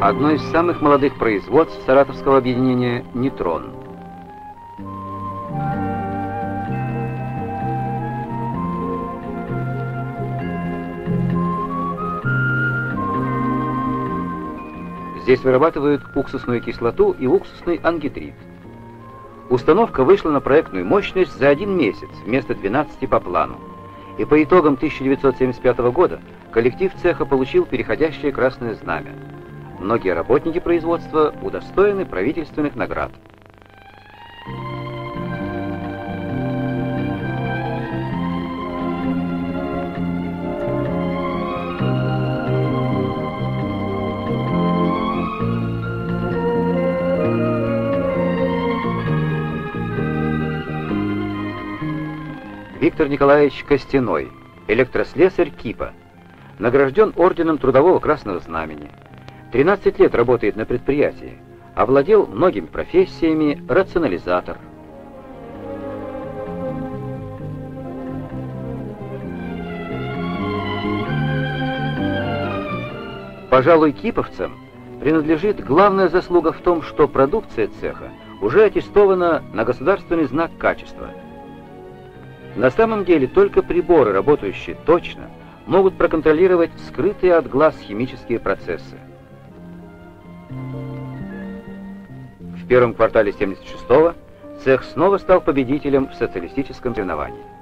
Одно из самых молодых производств Саратовского объединения «Нейтрон». Здесь вырабатывают уксусную кислоту и уксусный ангидрид. Установка вышла на проектную мощность за один месяц вместо 12 по плану. И по итогам 1975 года коллектив цеха получил переходящее красное знамя. Многие работники производства удостоены правительственных наград. Виктор Николаевич Костяной, электрослесарь КИПа, награжден орденом Трудового Красного Знамени. 13 лет работает на предприятии, овладел многими профессиями, рационализатор. Пожалуй, киповцам принадлежит главная заслуга в том, что продукция цеха уже аттестована на государственный знак качества – на самом деле только приборы, работающие точно, могут проконтролировать скрытые от глаз химические процессы. В первом квартале 76-го цех снова стал победителем в социалистическом соревновании.